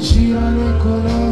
知らねえ